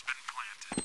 has been planted.